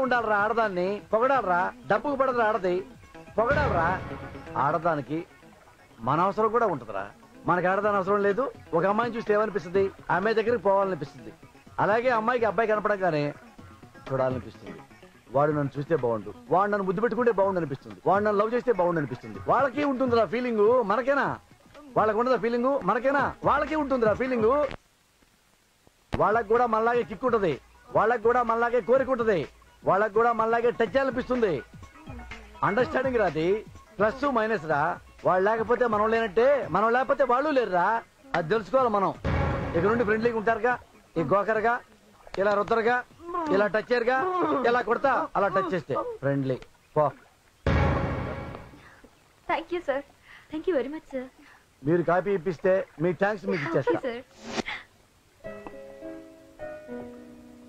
ఉండాలరా ఆడదాన్ని. పొగడాలరా. డబ్బుకు పడదురా ఆడది. పొగడాలరా. ఆడదానికి మన అవసరం కూడా ఉంటుందిరా. మనకి ఆడదాని అవసరం లేదు. ఒక అమ్మాయిని చూస్తే ఏమనిపిస్తుంది? అమ్మాయి దగ్గరికి పోవాలనిపిస్తుంది. అలాగే అమ్మాయికి అబ్బాయి కనపడగానే చూడాలనిపిస్తుంది. వాడు నన్ను చూస్తే బాగుండు. వాడు నన్ను ముద్దు పెట్టుకుంటే బాగుండు అనిపిస్తుంది వాడు నన్ను లవ్ చేస్తే బాగుండు అనిపిస్తుంది వాళ్ళకి ఉంటుందిరా ఫీలింగ్. మనకేనా? వాళ్ళకి ఉండదా ఫీలింగ్? మనకేనా? వాళ్ళకి ఉంటుందిరా ఫీలింగ్. వాళ్ళకి కూడా మనలాగే కిక్ ఉంటది వాళ్ళకి కూడా మనలాగే కోరిక ఉంటది వాళ్ళకి కూడా మనలాగే టచ్ అనిపిస్తుంది. అండర్స్టాండింగ్ రాది ప్లస్ మైనస్ రా. వాళ్ళు లేకపోతే మనం లేనట్టే. మనం లేకపోతే వాళ్ళు లేరురా. అది తెలుసుకోవాలి మనం. ఇక నుండి ఫ్రెండ్లీగా ఉంటారుగా. ఈ గోకరగా ఇలా రుద్దరుగా ఇలా టచ్ చేయరుగా ఇలా కొడతా అలా టచ్ చేస్తే ఫ్రెండ్లీ పో. Thank you sir thank you very much sir మీరు కాపీ ఇప్పిస్తే మీ థ్యాంక్స్ మీకు ఇచ్చేస్తా.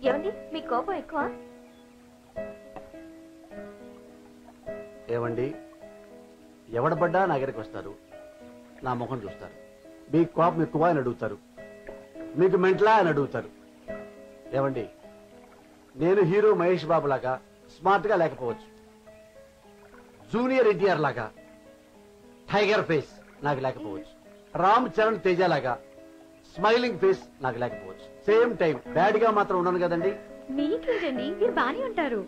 ఏమండి? మీ కోపం ఎక్కువ? ఏమండి? ఎవడబడ్డా నా దగ్గరికి వస్తారు. నా ముఖం చూస్తారు. మీకు కోపం ఎక్కువ అని అడుగుతారు. మీకు మెంట్లా అని అడుగుతారు. ఏమండి? నేను హీరో మహేష్ బాబు లాగా స్మార్ట్గా లేకపోవచ్చు. జూనియర్ ఎన్టీఆర్ లాగా టైగర్ ఫేస్ నాకు లేకపోవచ్చు. రామ్ చరణ్ తేజ లాగా స్మైలింగ్ ఫేస్ నాకు లేకపోవచ్చు. సేమ్ టైం బ్యాడ్గా మాత్రం ఉన్నాను కదండి. మీకేంటండి? మీరు బానే ఉంటారు.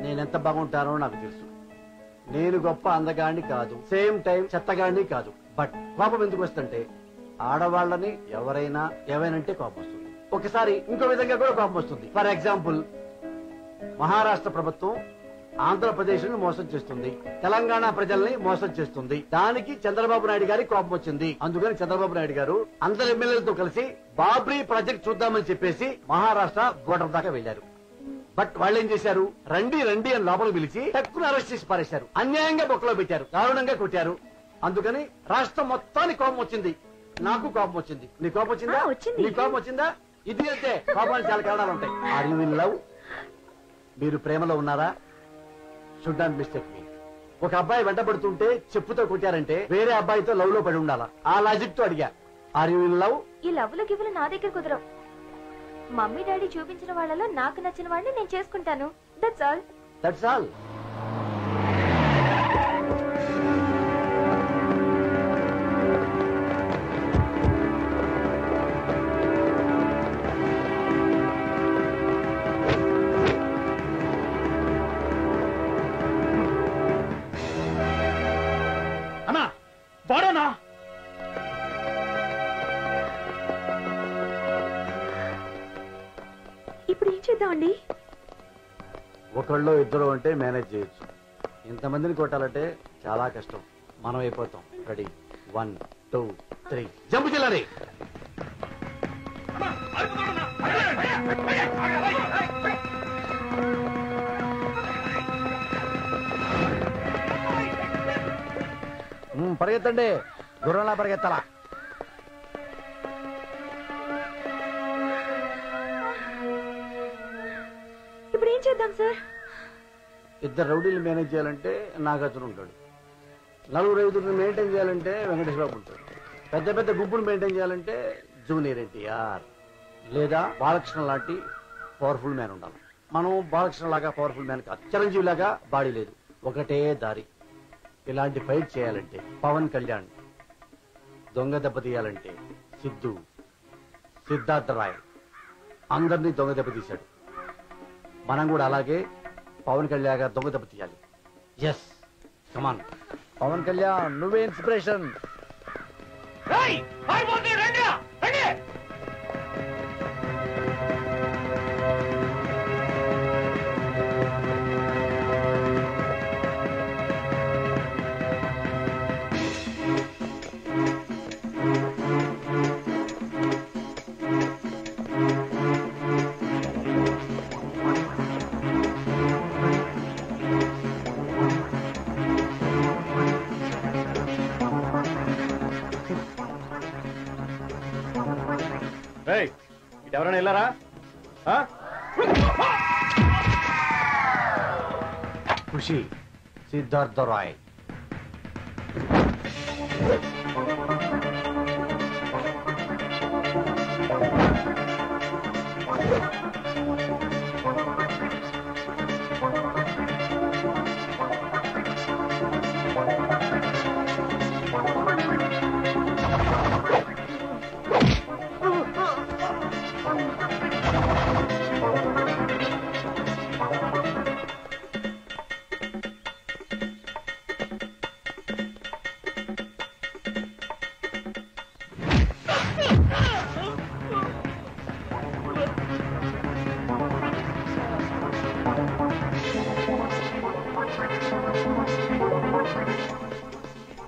నేనెంత బాగుంటానో నాకు తెలుసు. నేను గొప్ప అందగాడిని కాదు. సేమ్ టైం చెత్తగాడిని కాదు. బట్ కోపం ఎందుకు వస్తుంటే ఆడవాళ్ళని ఎవరైనా ఏవైనంటే కోపం వస్తుంది. ఒకసారి ఇంకో విధంగా కూడా కోపం వస్తుంది. ఫర్ ఎగ్జాంపుల్ మహారాష్ట్ర ప్రభుత్వం ఆంధ్రప్రదేశ్ను మోసం చేస్తుంది. తెలంగాణ ప్రజల్ని మోసం చేస్తుంది. దానికి చంద్రబాబు నాయుడు గారి కోపం వచ్చింది. అందుకని చంద్రబాబు నాయుడు గారు అందరు ఎమ్మెల్యేలతో కలిసి బాబ్రీ ప్రాజెక్ట్ చూద్దామని చెప్పేసి మహారాష్ట్ర బోర్డర్ దాకా వెళ్ళారు బట్ వాళ్ళు ఏం చేశారు? రండి రండి అని లోపల పిలిచి టక్కున అరెస్ట్ చేసి పారేశారు. అన్యాయంగా బొక్కలో పెట్టారు. దారుణంగా కొట్టారు. అందుకని రాష్ట్రం మొత్తానికి కోపం వచ్చింది. నాకు కోపం వచ్చింది. నీ కోపం వచ్చిందా. నీ కోపం వచ్చిందా? ఇది అయితే కోపానికి చాలా కారణాలు ఉంటాయి. ఆర్ యూ ఇన్ లవ్ మీరు ప్రేమలో ఉన్నారా? షుడ్ నాట్ మిస్టేక్ మీ ఒక అబ్బాయి వెంటబడుతుంటే చెప్పుతో కొట్టారంటే వేరే అబ్బాయితో లవ్లో పడి ఉండాలా? ఆ లాజిక్తో అడిగా. ఆర్ యూ ఇన్ లవ్ ఈ లవ్లు గివ్వులు నా దగ్గర కుదరవు. మమ్మీ డాడీ చూపించిన వాళ్ళలో నాకు నచ్చిన వాడిని నేను చేసుకుంటాను. దట్స్ ఆల్ దట్స్ ఆల్ ఒకళ్ళు ఇద్దరు అంటే మేనేజ్ చేయొచ్చు. ఇంతమందిని కొట్టాలంటే చాలా కష్టం. మనం అయిపోతాం. Ready. One two three. Jump చెల్లారి! పరిగెత్తండి. గుర్రంలా పరిగెత్తాలా? చేద్దాం సార్. ఇద్దరు రౌడీలు మేనేజ్ చేయాలంటే నాగార్జున ఉంటాడు. నలుగురు ఐదుగురిని మెయింటైన్ చేయాలంటే వెంకటేష్ బాబు ఉంటాడు. పెద్ద పెద్ద గుంపును మెయింటైన్ చేయాలంటే జూనియర్ ఎన్టీఆర్ లేదా బాలకృష్ణ లాంటి పవర్ఫుల్ మ్యాన్ ఉండాలి. మనం బాలకృష్ణ లాగా పవర్ఫుల్ మ్యాన్ కాదు. చిరంజీవి లాగా బాడీ లేదు. ఒకటే దారి. ఇలాంటి ఫైట్ చేయాలంటే పవన్ కళ్యాణ్ దొంగ దెబ్బ తీయాలంటే సిద్ధు సిద్ధార్థ రాయ్. అందరినీ దొంగ దెబ్బ తీశాడు. మనం కూడా అలాగే పవన్ కళ్యాణ్ గారు దొంగ దెబ్బ తీయాలి. ఎస్ కమాన్ పవన్ కళ్యాణ్ నువ్వే ఇన్స్పిరేషన్. ఇటు ఎవరైనా వెళ్ళారా? ఖుషి సిద్ధార్థ రాయ్.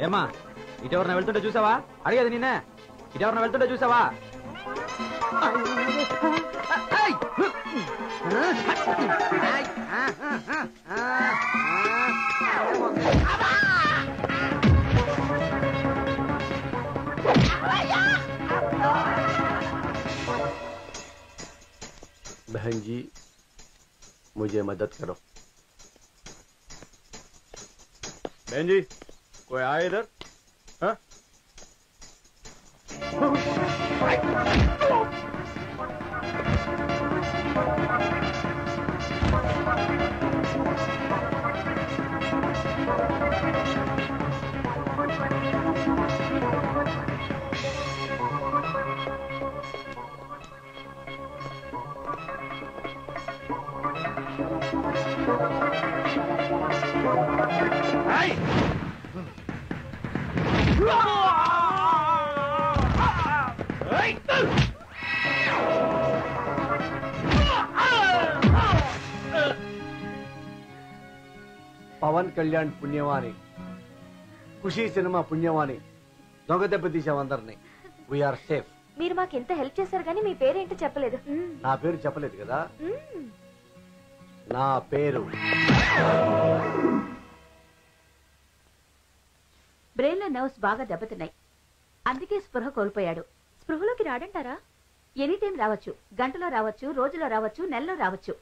ఏమ్మా ఇటెవరన్నా వెళ్తుంటే చూసావా అడిగేది నిన్నే ఇటెవరన్నా వెళ్తుంటే చూసావా बहन जी मुझे मदद करो बहन जी कोई आए इधर Oh, పవన్ కళ్యాణ్ పుణ్యవాణి. ఖుషి సినిమా పుణ్యవాణి. దొంగ దెబ్బ తీసాం అందరినీ. వీఆర్ సేఫ్ మీరు మాకు ఎంత హెల్ప్ చేశారు కానీ మీ పేరేంటో చెప్పలేదు. నా పేరు చెప్పలేదు కదా. నా పేరు. బ్రెయిన్లో నర్వ్స్ బాగా దెబ్బతిన్నాయి. అందుకే స్పృహ కోల్పోయాడు. స్పృహలోకి రాడంటారా? ఎనీ టైం రావచ్చు గంటలో రావచ్చు రోజులో రావచ్చు నెలలో రావచ్చు.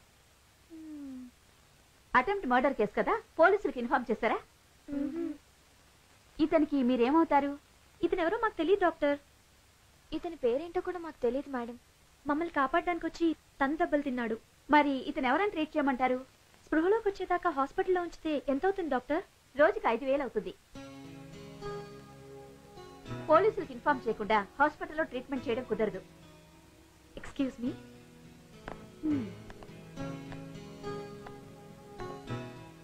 అటెంప్ట్ మర్డర్ కేసు కదా? పోలీసులకు ఇన్ఫార్మ్ చేశారా ఇతనికి మీరేమవుతారు? ఇతను ఎవరో మాకు తెలియదు డాక్టర్. ఇతని పేరేంటో కూడా మాకు తెలియదు మేడం. మమ్మల్ని కాపాడడానికి వచ్చి తన దెబ్బలు తిన్నాడు. మరి ఇతను ఎవరైనా ట్రీట్ చేయమంటారు? స్పృహలోకి వచ్చేదాకా హాస్పిటల్లో ఉంచితే ఎంత అవుతుంది డాక్టర్? రోజుకి ఐదు వేలు అవుతుంది. పోలీసులకు ఇన్ఫార్మ్ చేయకుండా హాస్పిటల్లో ట్రీట్మెంట్ చేయడం కుదరదు. Excuse me hmm.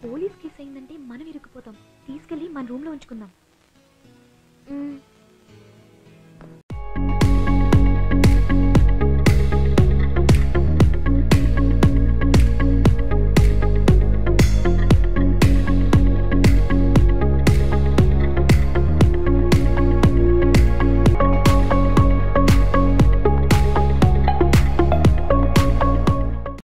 Police case అయిందంటే మనం ఇరుక్కుపోతాం. తీసుకెళ్ళి మన రూమ్లో ఉంచుకుందాం.